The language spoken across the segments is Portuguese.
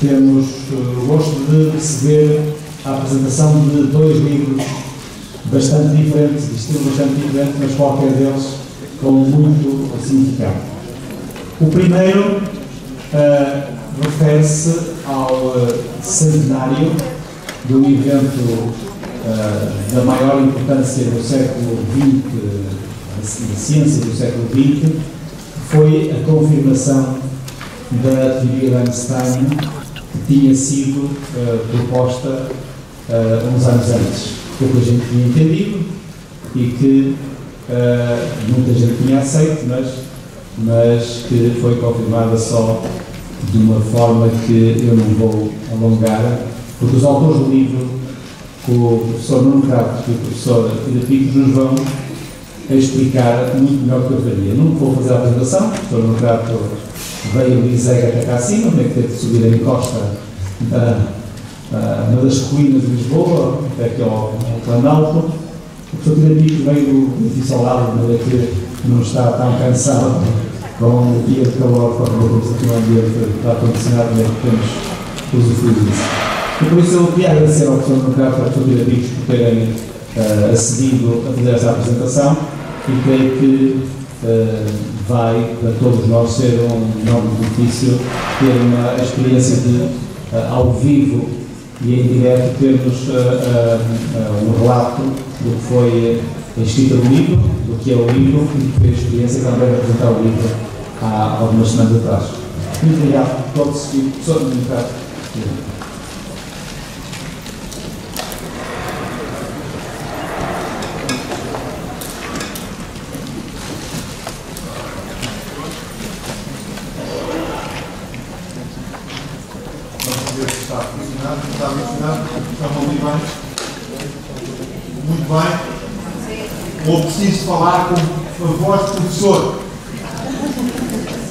temos o gosto de receber a apresentação de dois livros bastante diferentes, de estilo bastante diferente, mas qualquer deles com muito significado. O primeiro uh, refere-se ao uh, centenário de um evento uh, da maior importância do século XX, da ciência do século XX, foi a confirmação da teoria de Einstein tinha sido proposta uns anos antes. Pouca gente tinha entendido e que muita gente tinha aceito, mas, mas que foi confirmada só de uma forma que eu não vou alongar, porque os autores do livro, o professor Nuno Crato e o professor Picos, nos vão explicar muito melhor do que eu faria. Não vou fazer a apresentação, o professor Nuno Crato veio de Isega até cá acima, onde é que teve de subir a encosta da, uma das colinas de Lisboa, até aqui ao, ao Planalto. O professor Tira Picos veio do edifício ao lado, onde é que não está tão cansado com o dia de calor, o aqui um ambiente está condicionado, mas temos usufruir disso. E por isso eu queria agradecer ao professor Mercado e ao professor Diretivos por terem uh, acedido a fazer esta apresentação e creio que uh, vai para todos nós ser um enorme benefício ter uma experiência de, uh, ao vivo e em direto, termos um relato do que foi a escrita do livro, do que é o livro e do que foi a experiência também de apresentar o livro há algumas semanas atrás. Muito obrigado a todos e professor Ministro. Está funcionando, está funcionando, estão a ouvir bem? Muito bem. Ou preciso falar com a voz do professor?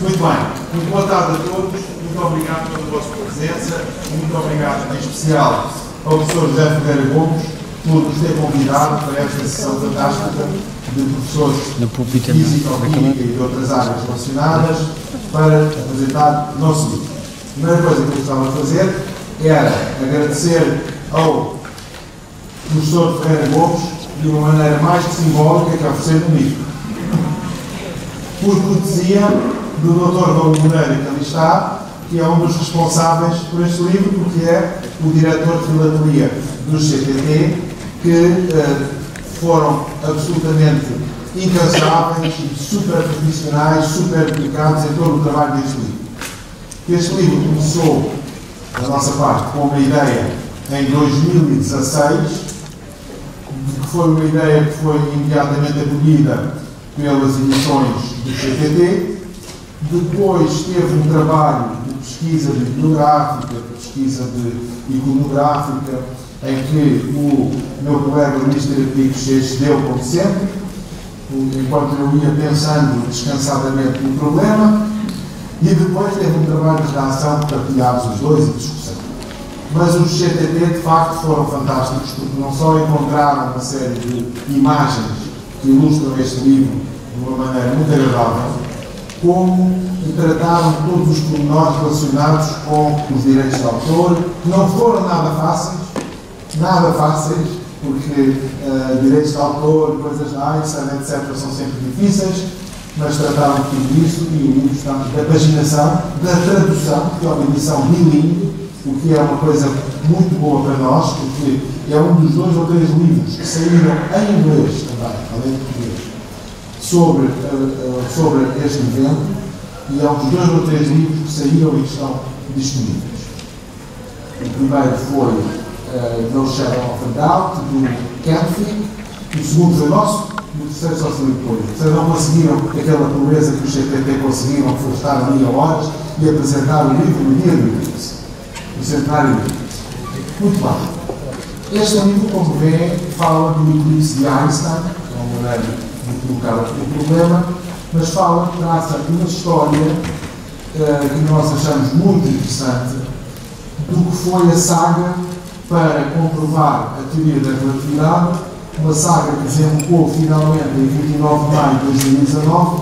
Muito bem. Muito boa tarde a todos. Muito obrigado pela vossa presença. Muito obrigado, em especial, ao professor José Ferreira Gomes por nos ter convidado para esta sessão fantástica de professores de Física, Química e de outras áreas relacionadas para apresentar o nosso livro. A primeira coisa que eu gostava de fazer era agradecer ao professor Ferreira Gomes de uma maneira mais simbólica que oferecer um livro. Por cortesia do Dr. Raul Moreira, que ali está, que é um dos responsáveis por este livro, porque é o diretor de filatelia do CTT, que uh, foram absolutamente incansáveis super profissionais, super dedicados em todo o trabalho deste livro. Este livro começou, da nossa parte, com uma ideia em 2016, que foi uma ideia que foi imediatamente acolhida pelas edições do CTT. Depois teve um trabalho de pesquisa bibliográfica, de pesquisa de iconográfica, em que o meu colega Luís Terapicos se excedeu, como sempre, enquanto eu ia pensando descansadamente no problema, e depois teve um trabalho de redação que partilhámos os dois e discussão. Mas os CTT, de facto, foram fantásticos, porque não só encontraram uma série de imagens que ilustram este livro de uma maneira muito agradável, como trataram todos os pormenores relacionados com os direitos de autor, que não foram nada fáceis, nada fáceis, porque uh, direitos de autor, coisas da Einstein, etc., são sempre difíceis, mas trataram tudo isso e o livro está da paginação, da tradução, que é uma edição bilingue, o que é uma coisa muito boa para nós, porque é um dos dois ou três livros que saíram em inglês também, além de português, sobre, uh, uh, sobre este evento, e é um dos dois ou três livros que saíram e estão disponíveis. O primeiro foi uh, No Shadow of a Doubt, do Canfield, o segundo foi nosso, e o terceiro só saiu depois. Vocês não conseguiram aquela proeza que os CPT conseguiram, que foi estar ali a horas e apresentar o livro no dia do eclipse o centenário do Muito bem. Este livro, como vê, fala do eclipse de Einstein, é uma maneira de colocar o problema, mas fala, traça uma história uh, que nós achamos muito interessante do que foi a saga para comprovar a teoria da relatividade, uma saga que desembocou finalmente em 29 de maio de 2019,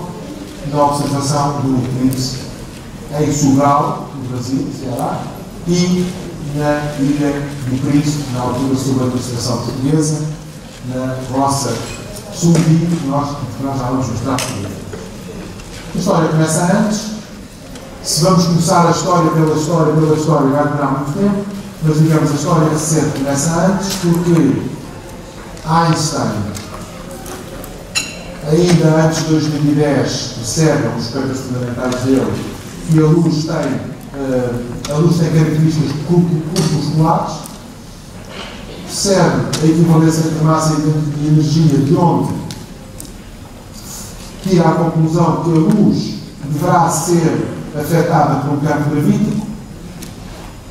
na observação do eclipse em Sobral, no Brasil, Ceará, e na Ilha do Cristo, na altura sob a administração portuguesa, na vossa subida, nós, nós já vamos mostrar. A história começa antes. Se vamos começar a história pela história, pela história, vai demorar muito tempo, mas digamos a história recente começa antes porque Einstein, ainda antes de 2010, percebem os papers fundamentais dele que a luz tem uh, a luz tem características corpusculares, percebe a equivalência entre massa e energia, de onde tira a conclusão que a luz deverá ser afetada por um campo gravítico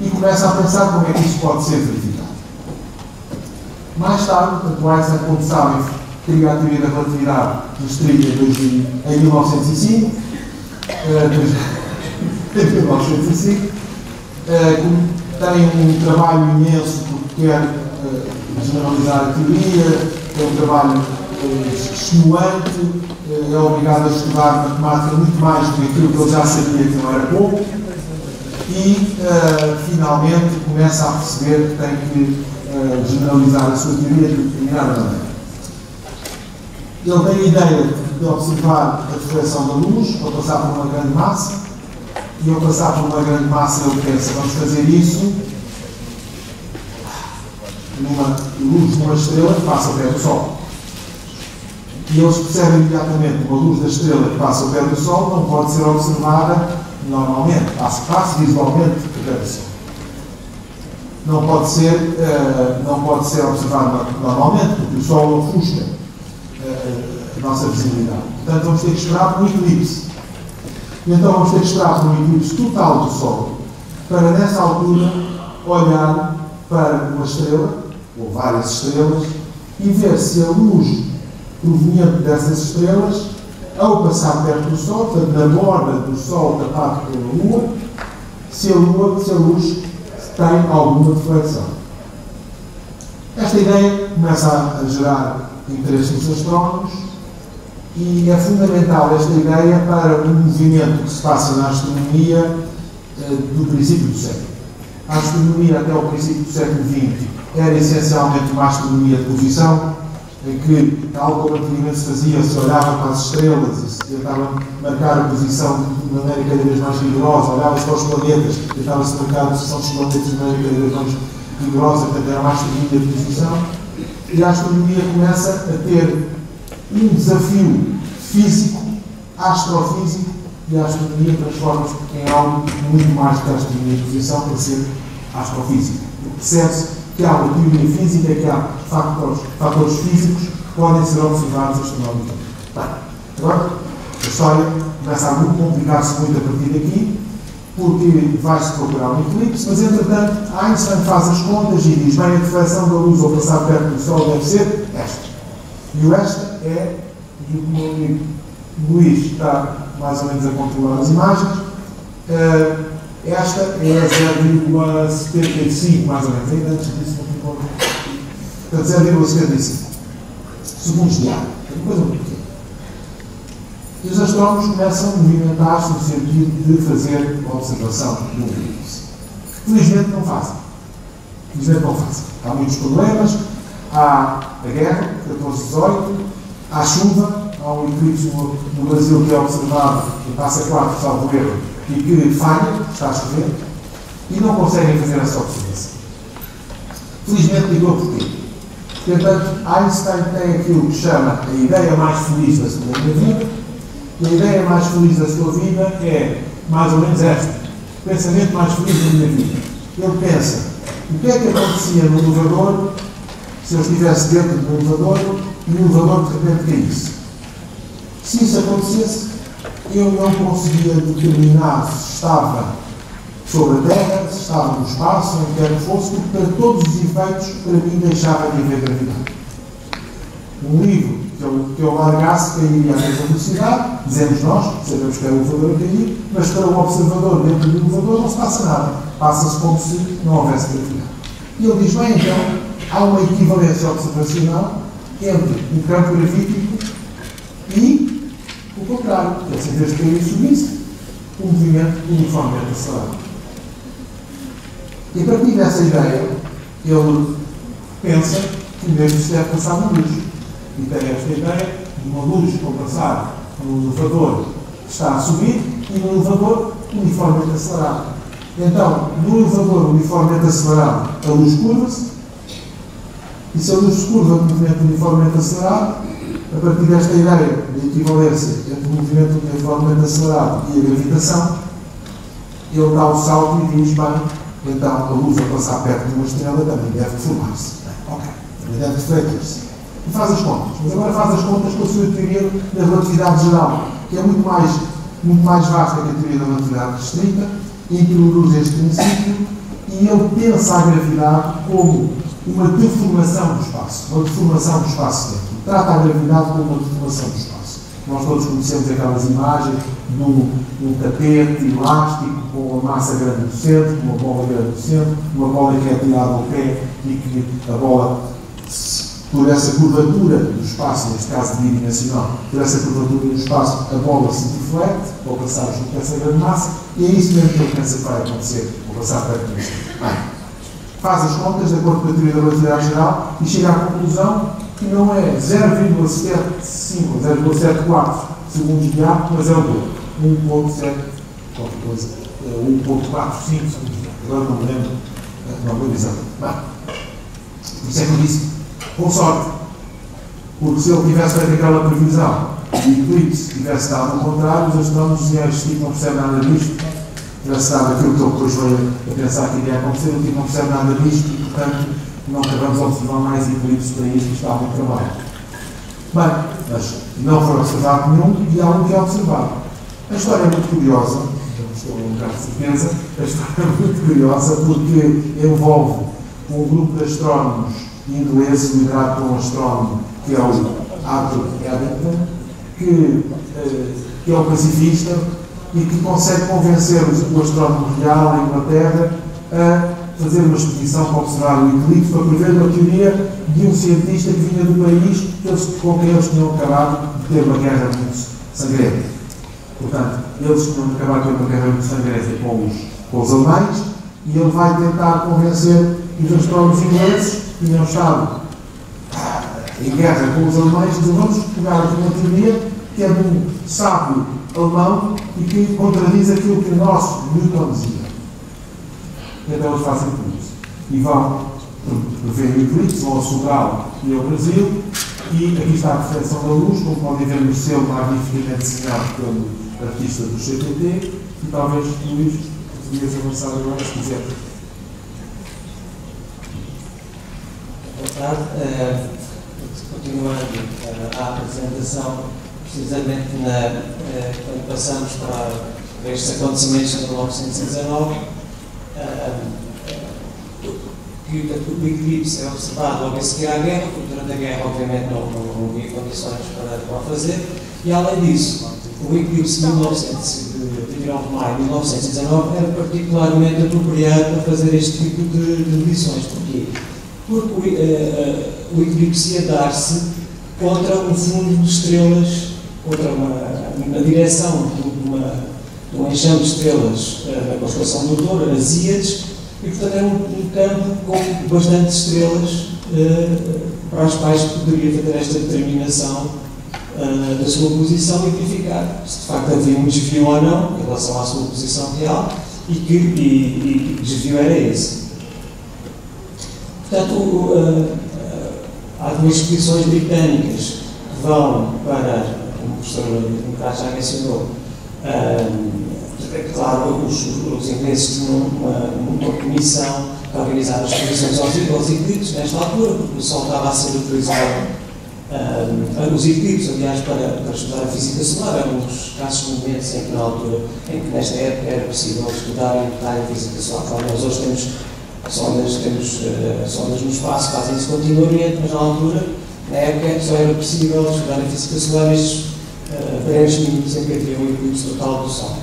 e começa a pensar como é que isso pode ser verificado. Mais tarde, portanto, Einstein, como sabem, cria a teoria da relatividade restrita em 1905. Uh, em 1905, uh, tem um trabalho imenso porque quer uh, generalizar a teoria, é um trabalho estimulante, uh, é obrigado a estudar matemática muito mais do que aquilo que ele já sabia que não era pouco e finalmente começa a perceber que tem que generalizar a sua teoria de determinada maneira. Ele tem a ideia de observar a reflexão da luz ao passar por uma grande massa e ao passar por uma grande massa ele pensa, vamos fazer isso numa luz numa estrela que passa ao pé do Sol. E eles percebem imediatamente uma luz da estrela que passa ao pé do Sol não pode ser observada normalmente, passa, passa visualmente ao pé do Sol. Não pode ser, uh, não pode ser observada normalmente, porque o Sol ofusca uh, a nossa visibilidade. Portanto, vamos ter que esperar por um eclipse. E então vamos ter que um eclipse total do Sol para, nessa altura, olhar para uma estrela, ou várias estrelas, e ver se a luz proveniente dessas estrelas, ao passar perto do Sol, portanto, na borda do Sol tapado pela Lua, se a, lua, se a luz tem alguma reflexão. Esta ideia começa a gerar interesse nos astrónomos e é fundamental esta ideia para o movimento que se passa na astronomia eh, do princípio do século. A astronomia até o princípio do século XX era essencialmente uma astronomia de posição, em que, tal como antigamente se fazia, se olhava para as estrelas e se tentava marcar a posição de maneira cada vez mais rigorosa, olhava-se para os planetas, tentava-se marcar a posição dos planetas de maneira cada vez mais rigorosa, portanto era uma astronomia de posição. E a astronomia começa a ter um desafio físico, astrofísico, e a astronomia transforma-se em algo muito mais que a astronomia de posição para ser astrofísica. Percebe-se que há uma teoria física, que há fatores, fatores físicos que podem ser observados astronomicamente. Bem, agora, a história começa a complicar-se muito a partir daqui, porque vai-se procurar um eclipse, mas entretanto Einstein faz as contas e diz: bem, a deflexão da luz ao passar perto do Sol deve ser esta. E o esta é, e o meu amigo Luís está mais ou menos a controlar as imagens, uh, esta é 0,75 mais ou menos, ainda antes disso não ficou. Portanto, 0,75 segundos de ar. É uma coisa muito pequena. E os astrónomos começam a movimentar-se no sentido de fazer a observação do eclipse. Felizmente não fazem. Felizmente não fazem. Há muitos problemas, há a guerra, 14-18, há chuva, há um eclipse no, no, Brasil que é observado em passa 4, salvo erro, e que falha, está a chover, e não conseguem fazer essa observação. Felizmente ligou porquê? Portanto, Einstein tem aquilo que chama a ideia mais feliz da sua vida, e a ideia mais feliz da sua vida é mais ou menos esta: o pensamento mais feliz da minha vida. Ele pensa: o que é que acontecia no elevador se eu estivesse dentro do elevador e o elevador de repente caísse. Se isso acontecesse, eu não conseguia determinar se estava sobre a Terra, se estava no espaço, onde quer que fosse, porque para todos os efeitos, para mim, deixava de haver gravidade. Um livro que eu, que eu largasse cairia à mesma velocidade, dizemos nós, sabemos que é o elevador a cair, mas para um observador dentro do elevador não se passa nada. Passa-se como se não houvesse gravidade. E ele diz, bem, então, há uma equivalência observacional entre o campo gravítico e o contrário, é se em vez de cair subisse, o movimento uniformemente acelerado. E a partir dessa ideia, ele pensa que mesmo se deve passar uma luz. E tem esta ideia de uma luz com passar no elevador que está a subir e no elevador uniformemente acelerado. Então, no elevador uniformemente acelerado, a luz curva-se, e se luz se curva com movimento uniformemente acelerado, a partir desta ideia de equivalência entre o movimento uniformemente acelerado e a gravitação, ele dá o salto e diz, bem, então a luz a passar perto de uma estrela também deve formar-se. Ok, também deve refletir-se. E faz as contas. Mas agora faz as contas com a sua teoria da relatividade geral, que é muito mais, muito mais vasta que a teoria da relatividade restrita, introduz este princípio e ele pensa a gravidade como uma deformação do espaço, uma deformação do espaço-tempo. Trata a gravidade como uma deformação do espaço. Nós todos conhecemos aquelas imagens de um, tapete elástico com uma massa grande no centro, uma bola grande no centro, uma bola que é tirada ao pé e que a bola, por essa curvatura do espaço, neste caso bidimensional, por essa curvatura do espaço, a bola se deflete ao passar junto dessa grande massa e é isso mesmo que pensa que vai acontecer ao passar perto disto. Faz as contas de acordo com a teoria da relatividade geral e chega à conclusão que não é 0,75 0,74 segundos de ar, mas é o dobro. 1,7 qualquer coisa. 1,45 segundos de ar. Agora não me lembro. Não vou. Bem, por isso é que eu disse, com sorte. Porque se ele tivesse feito aquela previsão e o eclipse tivesse dado ao contrário, os astrónomos diziam que não percebem nada disto, dado aquilo que ele depois a pensar que iria acontecer, o tipo não percebe nada disto e, portanto, não acabamos a observar mais eclipses para isso que está muito trabalho. Bem, mas não foi observado nenhum e há um que é observado. A história é muito curiosa, não estou um bocado de surpresa, a história é muito curiosa porque envolve um grupo de astrónomos ingleses liderado por um astrónomo que é o Arthur Eddington, que, eh, que é um pacifista e que consegue convencer o astrónomo real da Inglaterra a fazer uma expedição para observar o eclipse, para prever uma teoria de um cientista que vinha do país eles, com quem eles tinham acabado de ter uma guerra muito sangrenta. Portanto, eles tinham acabado de ter uma guerra muito sangrenta com os, com os alemães e ele vai tentar convencer os astrónomos ingleses que tinham estado em guerra com os alemães, dizer vamos pegar aqui uma teoria que é de um sábio alemão e que contradiz aquilo que o nosso Newton dizia e até eles fazem tudo isso. E vão ver o eclipse, vão a Sobral e ao Brasil, e aqui está a reflexão da luz, como podem ver no selo magnificamente desenhado pelo artista do CTT, e talvez Luís podias avançar agora se quiser. Boa tarde. Uh, continuando uh, a apresentação, precisamente na, uh, quando passamos para estes acontecimentos de 1919, que o eclipse é observado logo a seguir à guerra, porque durante a guerra, obviamente, não, não, havia condições para, para fazer, e além disso, o eclipse de 29 de maio de 1919 era particularmente apropriado para fazer este tipo de, de medições. Porquê? Porque o, uh, o eclipse ia dar-se contra um fundo de estrelas, contra uma, uma direção de uma um enxame de estrelas uh, na constelação do Touro, as Íades, e portanto era um, um campo com bastantes estrelas uh, para as quais poderia fazer esta determinação uh, da sua posição e verificar se de facto havia um desvio ou não em relação à sua posição real e que, e, e desvio era esse. Portanto, há duas expedições britânicas que vão para, como o professor Democrata já mencionou, é claro, os, os ingleses tinham uma, uma comissão que organizava as expedições aos, aos eclipses nesta altura, porque o Sol estava a ser utilizado, um, os eclipses, aliás, para, para estudar a física solar, eram uns casos momentos em que, na altura, em que nesta época era possível estudar e estudar a física solar. Claro, nós hoje temos sondas, temos uh, sondas no espaço, fazem isso continuamente, mas na altura, na época, só era possível estudar a física solar nestes em que havia um eclipse total do Sol.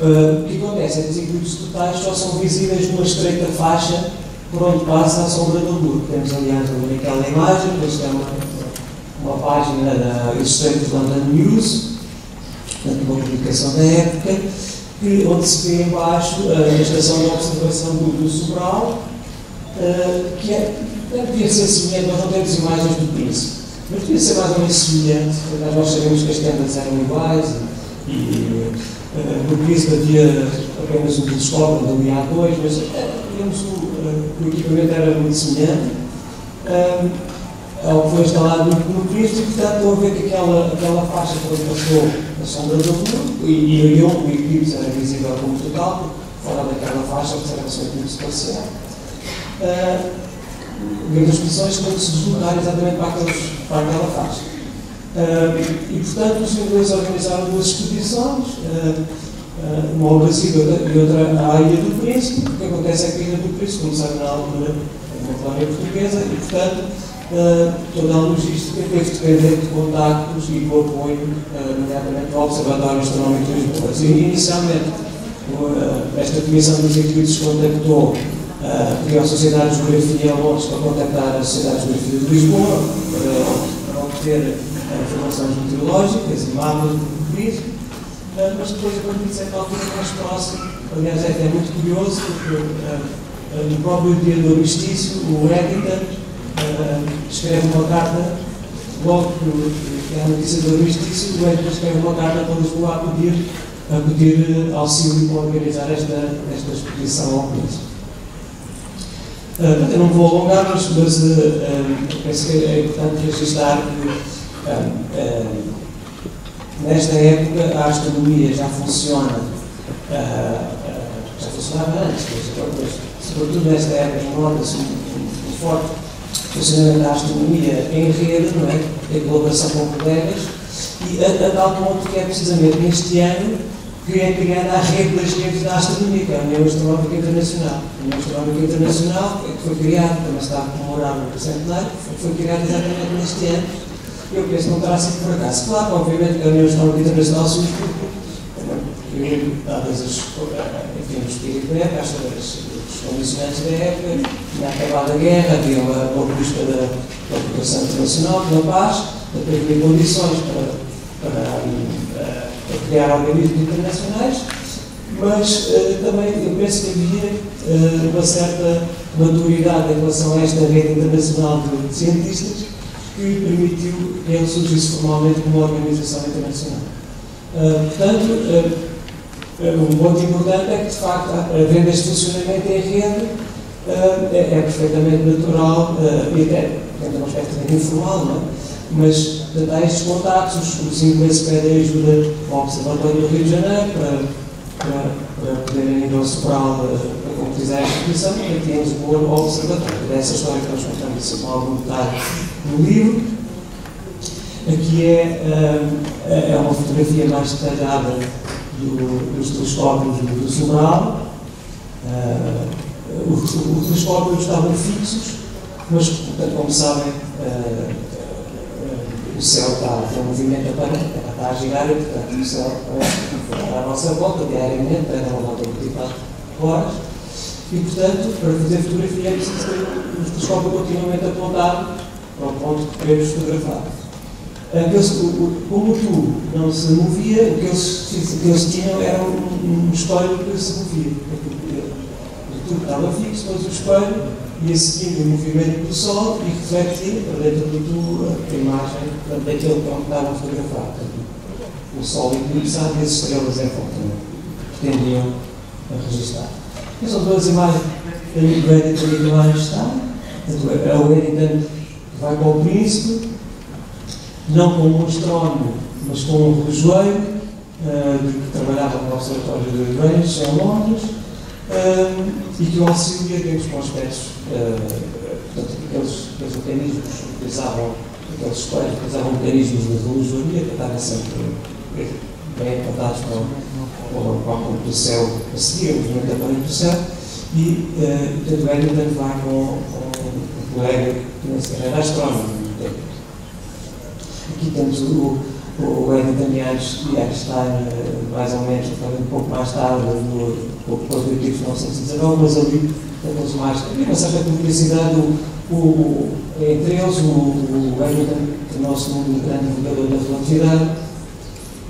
Uh, o que acontece é que os eclipses totais só são visíveis numa estreita faixa por onde passa a sombra do Lua. Temos, aliás, ali aquela imagem, depois tem uma, uma página da Illustrated London News, portanto, uma publicação da época, que, onde se vê embaixo a estação de observação do, do Sobral, uh, que é, devia ser semelhante, nós não temos imagens do príncipe, mas devia ser mais ou menos semelhante, nós sabemos que as tendas eram iguais e, e uh, no príncipe havia apenas um telescópio, onde havia dois, mas digamos, o, o equipamento era muito semelhante. ao que foi instalado no, no e, portanto, estou a ver que aquela, aquela faixa depois passou a sombra do mundo e, e eu, o eclipse era visível como total, fora daquela faixa observação eclipse parcial. Uh, as posições quando se deslocar exatamente para, aqueles, para aquela faixa. Uh, e, portanto, os ingleses organizaram duas expedições, uh, uma ao Brasil e outra à Ilha do Príncipe. O que acontece é que a Ilha do Príncipe, como sabe na altura, é uma colónia portuguesa e, portanto, uh, toda a logística teve de depender de contactos e do apoio, uh, nomeadamente Observatório Astronómico de Lisboa. E, inicialmente, uh, esta Comissão dos Equipes contactou uh, a Sociedade de Geografia Londres para contactar a Sociedade de Geografia de Lisboa para, para obter informações meteorológicas e mapas do país, mas depois, a partir de certa altura, mais próximo, aliás, é, é muito curioso, porque no próprio dia do armistício, o Editor uh, escreve uma carta, logo que é a notícia do armistício, o Edgar escreve uma carta para Lisboa a pedir, a pedir auxílio para organizar esta, esta exposição ao príncipe. Uh, eu não vou alongar, mas, mas uh, penso que é importante registrar que uh, nesta época a astronomia já funciona, já funcionava antes, mas, sobretudo nesta época nota-se um, um, um forte funcionamento da astronomia em rede, não é? em colaboração com colegas, e a, a tal ponto que é precisamente neste ano que é criada das redes da astronomia, é a União Astronómica Internacional. A União Astronómica Internacional, que foi criada, também está a comemorar no centenário, foi criada exatamente neste ano. Eu penso que não terá sido por acaso. Claro, obviamente, a União Astronómica Internacional surge porque, dadas as, enfim, o espírito da época, os condicionantes da época, tinha acabado a guerra, havia uma, busca da, da população internacional, pela paz, ter condições para criar organismos internacionais, mas uh, também eu penso que havia uh, uma certa maturidade em relação a esta rede internacional de, cientistas que permitiu que ele surgisse formalmente como uma organização internacional. Uh, portanto, um ponto importante é que, de facto, havendo este funcionamento em rede, é, é, perfeitamente natural e até dentro de um aspecto informal, não é? mas há estes contactos, os, ingleses pedem ajuda ao Observatório do Rio de Janeiro para, para, para poderem ir ao Sobral uh, para concretizar a instituição e em Lisboa ao Observatório. Dessa história que nós contamos assim, algum detalhe no livro. Aqui é, é uma fotografia mais detalhada do, dos telescópios do, do Sobral. Uh, os, os telescópios estavam fixos, mas, portanto, como sabem, uh, o céu está em movimento aparente, está a girar e, portanto, o céu está à nossa volta diariamente, tem uma volta de 24 horas. E, portanto, para fazer fotografia é preciso ter o telescópio continuamente apontado para o ponto que queremos fotografar. Como o tubo não se movia, o que eles, o eles tinham era um, um espelho que se movia. O tubo estava fixo, mas o espelho ia seguindo o movimento do Sol e refletia para dentro do tubo a imagem daquele que estavam a fotografar. O Sol eclipsado e as estrelas em volta, pretendiam registrar. Essas são duas imagens da Wellington e do está. A Wellington vai com o príncipe não como um astrónomo, mas como um relojoeiro, uh, que trabalhava no Observatório de Greenwich, em Londres, e que o auxilia dentro com aspectos, uh, portanto, aqueles, aqueles mecanismos que utilizavam, aqueles espelhos que utilizavam mecanismos de relojoaria, que estavam sempre bem apontados para a ponto do céu, a seguir o movimento aparente do céu, e, uh, portanto, Edmund vai com, com um colega que era astrónomo, Aqui temos o, o Edith Damianes e Einstein, mais ou menos, um pouco mais tarde, no Positivo 1919, mas ali temos mais. Havia uma certa publicidade, o, o, entre eles, o, o Hamilton, o nosso grande divulgador da relatividade,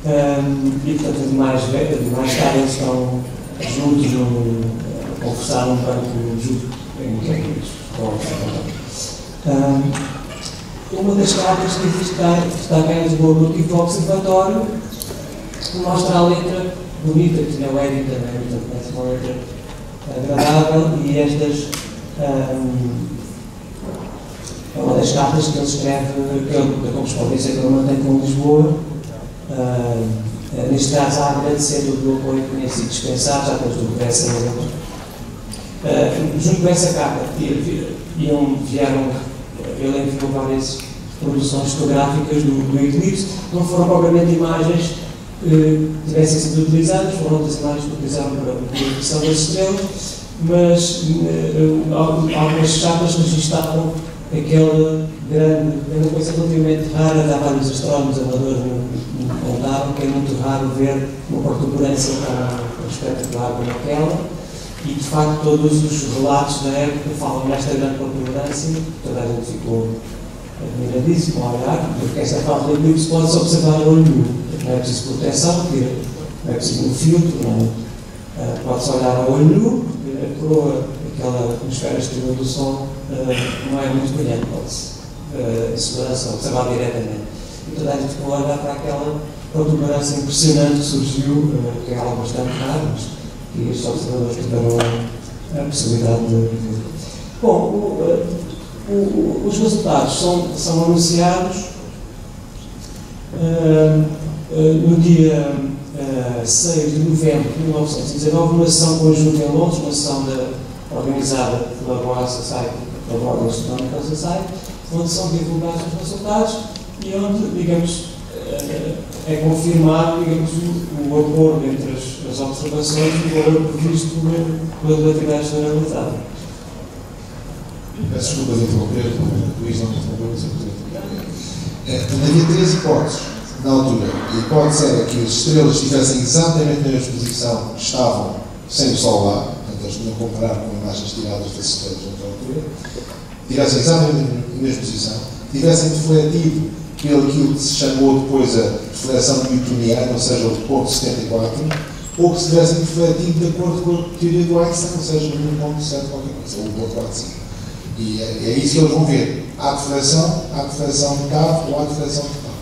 Um, e, portanto, de mais, de mais tarde eles estão juntos no, a conversar num banco junto em Cambridge. Um, uma das cartas que está cá em Lisboa, no arquivo do Observatório, que mostra a letra bonita, que tinha o Edding também, portanto, uma letra agradável, e estas. Um, é uma das cartas que ele escreve, que ele, da correspondência que ele mantém com Lisboa, uh, neste caso a agradecer todo o apoio que tinha sido dispensado, já depois do regresso a uh, Junto com essa carta, iam, vieram, ele enviou várias produções fotográficas do, do Eclipse, não foram propriamente imagens que tivessem sido utilizadas, foram outras imagens que utilizaram para a descrição das estrelas, mas uh, algumas chapas registavam aquela grande, uma coisa relativamente rara, há vários astrónomos amadores me contaram que é muito raro ver uma protuberância um espetacular como aquela e de facto todos os relatos da época falam nesta grande protuberância, toda a gente ficou admiradíssimo ao olhar, porque esta falta de eclipse pode-se observar a olho não é preciso proteção, não é preciso um filtro, é? Uh, pode-se olhar a olho nu, a coroa, aquela atmosfera exterior do Sol, uh, não é muito brilhante, pode-se uh, em segurança observar diretamente. E toda a gente ficou a olhar para aquela protuberância impressionante que surgiu, uh, que é algo bastante raro, mas que estes observadores tiveram a, a possibilidade de. Bom, o, o, o, os resultados são, são anunciados no dia uh, 6 de novembro de 1919, numa sessão conjunta em Londres, uma sessão organizada pela Royal Society, pela Royal Astronomical Society, onde são divulgados os resultados e onde, digamos, eh, é confirmado, digamos, o, o acordo entre as, as, observações e o valor previsto pela relatividade generalizada. Peço desculpas de interromper, Luís não interrompeu, mas eu Havia três hipóteses na altura. A hipótese era que as estrelas estivessem exatamente na mesma posição que estavam sem o Sol lá, portanto, eles podiam comparar com imagens tiradas das estrelas naquela altura, tivessem exatamente na mesma posição, tivessem defletido pelo que se chamou depois a deflexão newtoniana, ou seja, o ponto 74, ou que se tivessem defletido de acordo com a teoria do Einstein, ou seja, no ponto 7 qualquer coisa, ou ponto 45. E é, é, isso que eles vão ver. Há deflexão, há deflexão de cabo ou há deflexão de cabo.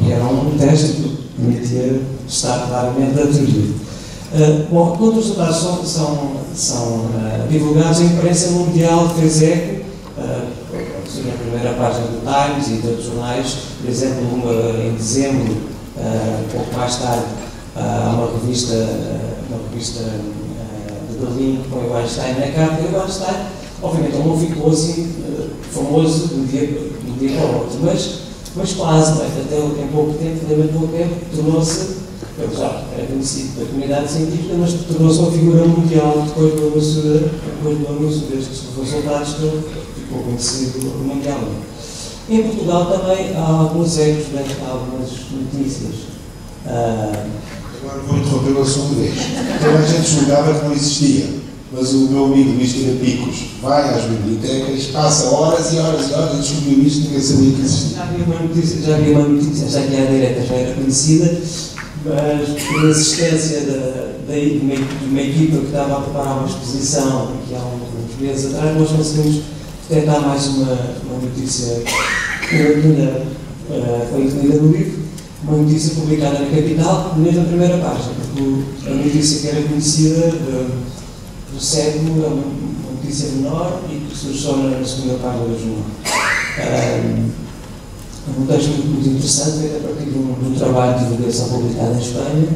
E era um teste que permitia estar claramente da teoria. Uh, bom, quando os resultados são, são, são uh, divulgados, a imprensa mundial fez eco, uh, a primeira página do Times e de outros jornais, por exemplo, uma, em dezembro, uh, pouco mais tarde, há uma revista, uma revista de Berlim que põe o Einstein na capa, e o Einstein, obviamente, não ficou assim famoso de um dia, de um dia para o outro, mas, mas quase, até em pouco tempo, em pouco tempo, tornou-se ele já era conhecido da comunidade científica, mas tornou-se uma figura mundial depois do anúncio, depois do anúncio destes resultados que ficou conhecido mundialmente. Em Portugal também há alguns ecos, né, há algumas notícias. Ah, Agora vou interromper o assunto dele. Toda a gente julgava que não existia, mas o meu amigo Luís Picos vai às bibliotecas, passa horas e horas e horas descobriu isto e ninguém sabia que existia. Já havia uma notícia, já havia uma notícia, já que a direta já era conhecida, mas por existência de, de, de, uma equipa que estava a preparar uma exposição aqui há uns meses atrás, nós conseguimos detectar mais uma, uma notícia que uh, foi incluída no livro, uma notícia publicada na capital, mesmo na primeira página, porque a notícia que era conhecida do, do século é uma, notícia menor e que surge só na, segunda página do jornal. Um, um texto muito, muito interessante, feito a partir de um, um, trabalho de divulgação publicado em Espanha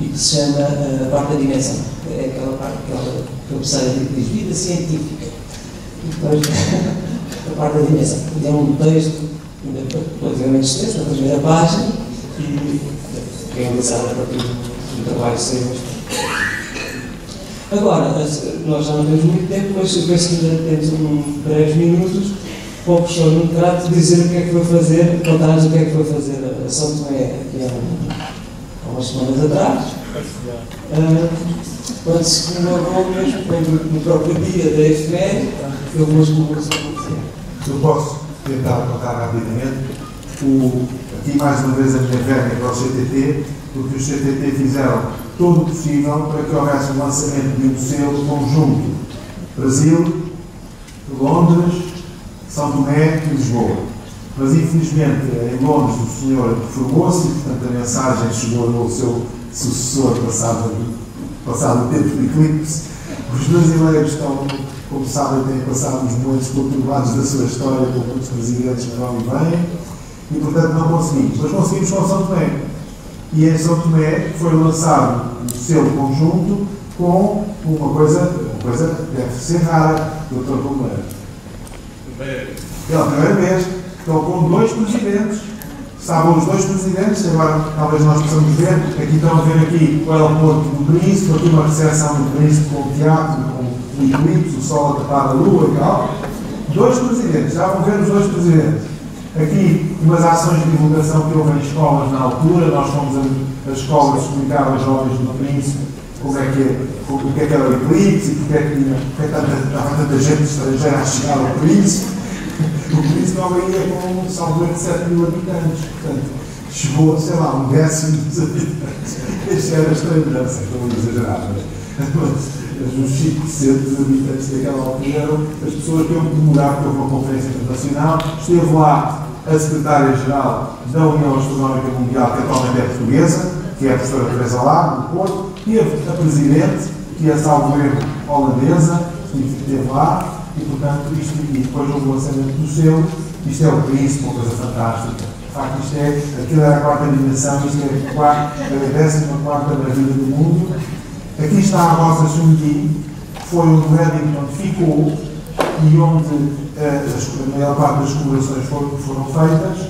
e que se chama uh, A Quarta Dimensão. É aquela parte, aquela professora que diz vida científica. E depois, a quarta dimensão. É um texto relativamente extenso, na primeira página, e realizado a partir de um trabalho seu. Agora, nós já não temos muito tempo, mas eu penso que ainda temos um breves minutos para o professor Nuno Crato dizer o que é que vai fazer, contar-nos o que é que vai fazer a São Tomé aqui há, umas semanas atrás. Uh, quando se comemorou mesmo, no próprio dia da efeméride, houve umas comemorações. Eu posso tentar contar rapidamente. O, aqui mais uma vez a minha vénia para o CTT, porque os CTT fizeram todo o possível para que houvesse um lançamento de um selo conjunto Brasil, Londres, São Tomé e Lisboa. Mas infelizmente em Londres o senhor formou-se portanto a mensagem chegou ao seu sucessor passado, passado o tempo do eclipse. Os brasileiros estão, como sabem, têm passado os momentos conturbados da sua história com muitos presidentes que vão e vêm e portanto não conseguimos. Mas conseguimos com São Tomé. E em São Tomé foi lançado o seu conjunto com uma coisa, uma coisa que deve ser rara, Dr. Romuleiro. Pela primeira vez, estão com dois presidentes. Estavam os dois presidentes, agora talvez nós possamos ver, aqui estão a ver aqui o aeroporto do Príncipe, aqui uma recepção do Príncipe com o teatro, com o eclipse, o sol a tapar a lua e tal. Dois presidentes, já vão ver os dois presidentes. Aqui, umas ações de divulgação que houve em escolas na altura, nós fomos às escolas explicar aos jovens do Príncipe como é que, o que é que era o eclipse, porque é que é que estava tanta gente estrangeira a chegar ao Príncipe. O Príncipe não ia com um salvo de 7 mil habitantes, portanto, chegou, sei lá, um décimo dos habitantes. Este era estrangeiro, estou a exagerar, mas os 500 habitantes daquela altura eram as pessoas que iam comemorar houve uma conferência internacional. Esteve lá a secretária-geral da União Astronómica Mundial, que atualmente é portuguesa, que é a professora Teresa Lá, do Porto. Teve a presidente, que é, salvo erro, holandesa, que esteve lá. E, portanto, isto, e depois houve o lançamento do selo. Isto é o príncipe, uma coisa fantástica. Facto, isto é, aquilo é a quarta dimensão, isto é a, quarta, a décima quarta maravilha do mundo. Aqui está a Rosa Junquim, foi um Reddington onde ficou e onde uh, a maior parte das comemorações foram, foram feitas.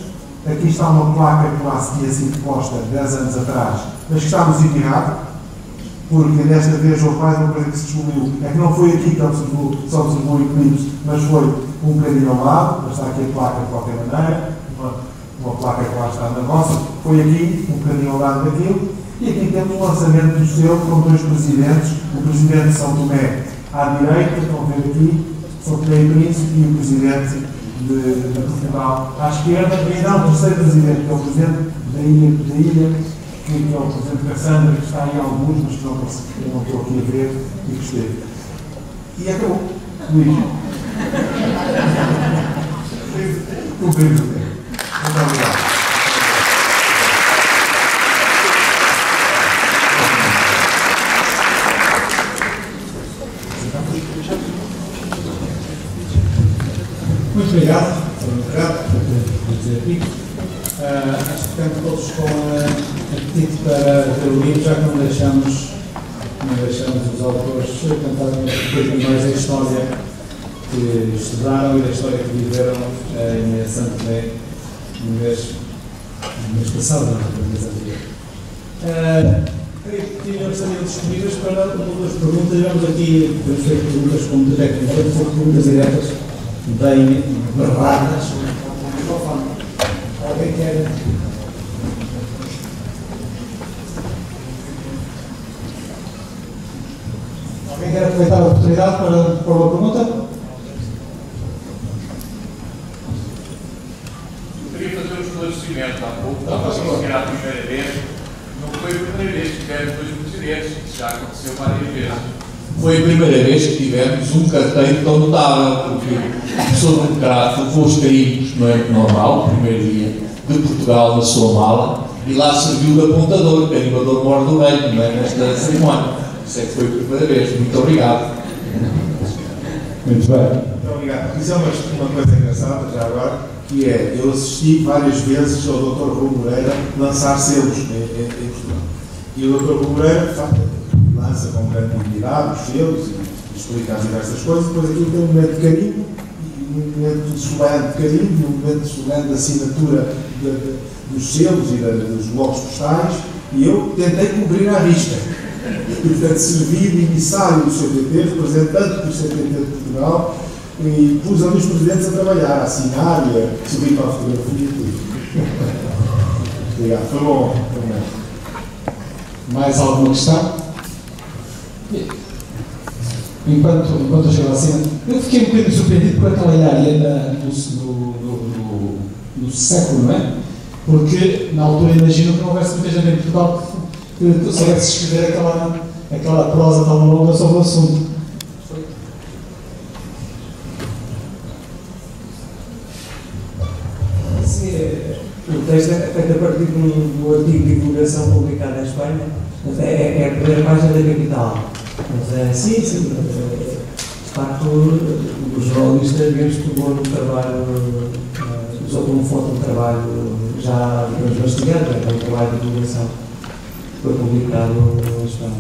Aqui está uma placa que lá se tinha sido posta 10 anos atrás, mas que está no sítio errado, porque desta vez houve mais uma coisa que se descobriu, é que não foi aqui que observou, só observou o eclipse, mas foi um bocadinho ao lado, mas está aqui a placa de qualquer maneira, uma, uma placa que lá está na roça, foi aqui, um bocadinho ao lado daquilo, e aqui temos o lançamento do selo com dois presidentes, o presidente de São Tomé à direita, estão a ver aqui, São Tomé e Príncipe, e o presidente de, de Portugal à esquerda, e ainda há um terceiro presidente, que é o presidente da ilha, da ilha que, que é o presidente Cassandra, que está aí alguns, mas que não, eu não estou aqui a ver, e que esteve. E acabou. Luís. Cumprimos o tempo. Muito obrigado. Obrigado, muito grato por dizer aqui. Acho que estamos todos com uh, apetite para ver o livro, já que não deixamos, não deixamos os autores contarem um bocadinho mais a história que estudaram e da história que viveram uh, em Santo Tomé no mês, no mês passado, não, no mês anterior. Uh, creio que estariam disponíveis para uma duas perguntas. Vamos aqui, temos feito perguntas como detective, foram perguntas diretas bem barradas no microfone. Alguém quer. Alguém quer aproveitar a oportunidade para pôr uma pergunta? Eu queria fazer um esclarecimento há pouco. Estava a era a primeira vez. Não foi a primeira vez que tivemos dois presidentes. Já aconteceu várias vezes. Foi a primeira vez que tivemos um carteiro tão notável, porque o professor democrata levou os carimbos, não é normal, primeiro dia, de Portugal na sua mala, e lá serviu de apontador, carimbador mor do reino, não é? Nesta cerimónia. Isso é que foi a primeira vez. Muito obrigado. Muito bem. Muito obrigado. Isso é uma, uma coisa engraçada, já agora, que é, eu assisti várias vezes ao Dr. Rui Moreira lançar selos em, em, em Portugal. E o Dr. Rui Moreira, de facto, com grande dignidade os selos e explica as diversas coisas, depois aqui tem um momento de carinho, um momento de solene de carinho, um momento de solene de assinatura de, de, dos selos e de, dos blocos postais, e eu tentei cumprir à risca. E, portanto, servi de emissário do CPT, representante do CPT de Portugal, e pus ali os presidentes a trabalhar, a assinar e a subir para a fotografia e tudo. Obrigado, foi bom. Foi bom. Mais alguma questão? Enquanto, enquanto eu chegava assim, eu fiquei um bocadinho surpreendido com aquela ilharia do, do, do, do, século, não é? Porque na altura imagino que não houvesse muita gente em Portugal que, que soubesse escrever aquela, aquela prosa tão longa sobre o assunto. Sim, é, o texto é feito a partir de um artigo de divulgação publicado em Espanha. É, é, é a primeira página da capital. Mas é, sim, sim. é, De facto, os jornalistas vemos que o bom trabalho, eh, usou como fonte um trabalho já digamos, mastigado, é um trabalho de divulgação. Foi publicado Espanha.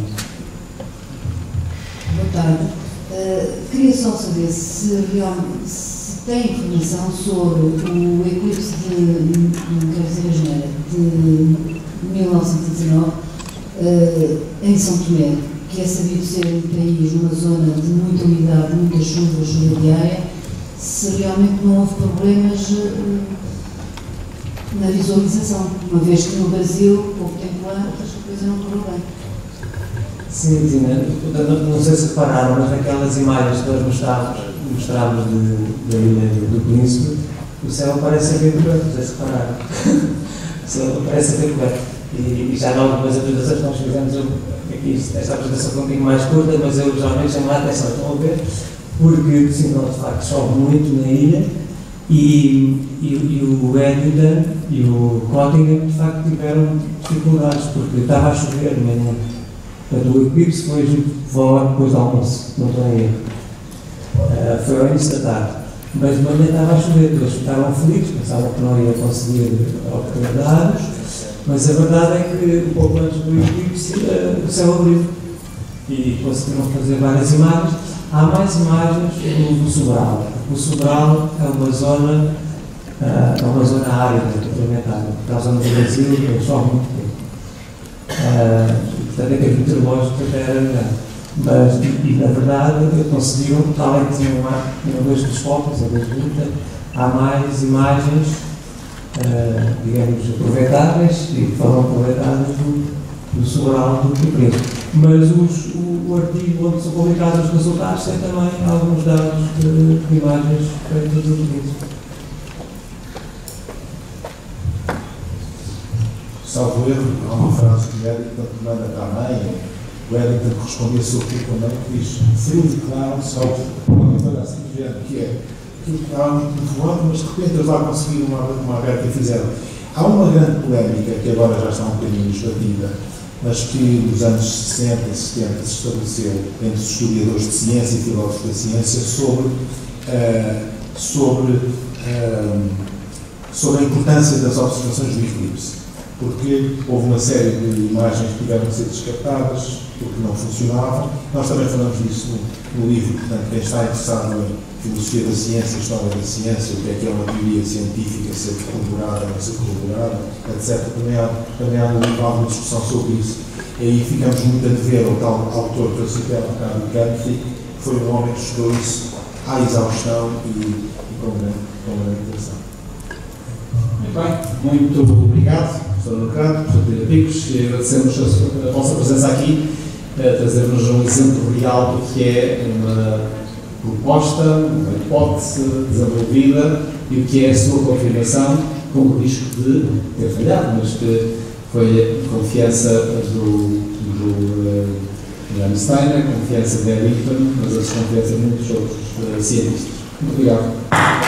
Boa tarde. Uh, queria só saber se realmente se tem informação sobre o eclipse de, não quero dizer a de 1919 uh, em São Tomé, que é sabido ser um país numa zona de muita umidade, muita chuva, chuva diária, se realmente não houve problemas uh, na visualização, uma vez que no Brasil, pouco tempo antes, a coisa não correu bem. Sim, Tina, não, sei se repararam, mas naquelas imagens que nós mostrávamos, mostrávamos da ilha do, Príncipe, o céu parece ser bem coberto, não sei se repararam. o céu parece ser bem coberto. E, e já em algumas apresentações que nós fizemos, eu, aqui, esta apresentação foi um bocadinho mais curta, mas eu geralmente chamo a atenção, estão a ver, porque sim, não, de facto chove muito na ilha e, e, e o Edita e o Cottingham de facto tiveram dificuldades, porque estava a chover manhã. Portanto, o eclipse foi logo depois do almoço, não estou em erro. Uh, foi ao início da tarde. Mas de manhã estava a chover, eles ficaram felizes, pensavam que não ia conseguir oportunidades, mas a verdade é que um pouco antes do uh, o céu abriu e conseguiram fazer várias imagens. Há mais imagens do, do Sobral. O Sobral é uma zona, uh, é uma zona árida, árida, porque é a zona do Brasil que chove muito tempo. Uh, portanto, aquele meteorológico até era grande. Mas, e, na verdade, conseguiram, além de tinham, tinham dois telescópios, a dois há mais imagens, uh, digamos, aproveitáveis e foram aproveitadas do, do Sobral do que preto. Mas os, o, o, artigo onde são publicados os resultados tem também alguns dados de, de imagens feitas do Príncipe. salvo erro, há uma frase que o Edington manda também, o Edington respondeu sobre o também, que diz, frio declaram, salvo, uma coisa assim que é, estava muito voando, mas de repente eles lá conseguiram uma, uma aberta e fizeram. Há uma grande polémica, que agora já está um bocadinho esbatida, mas que nos anos 60 e 70 se estabeleceu entre os historiadores de ciência e filósofos da ciência sobre, uh, sobre, uh, sobre a importância das observações do eclipse porque houve uma série de imagens que tiveram que ser descartadas porque não funcionavam. Nós também falamos disso no, livro, portanto, quem está interessado em filosofia da ciência, história da ciência, o que é que é uma teoria científica, ser corroborada, não ser corroborada, etc. Também há, também há livro alguma discussão sobre isso. E aí ficamos muito a dever ao tal autor que eu citei há bocado, que foi um homem que estudou isso à exaustão e, com grande, grande atenção. Bem, muito obrigado. Professor Mercado, Professor Pedro Picos, e agradecemos a, a vossa presença aqui, a trazer-nos um exemplo real do que é uma proposta, uma hipótese desenvolvida e o que é a sua confirmação, com o risco de ter falhado, mas que foi a confiança do, do Einstein, a confiança de Eddington, mas a desconfiança de muitos outros uh, cientistas. Muito obrigado.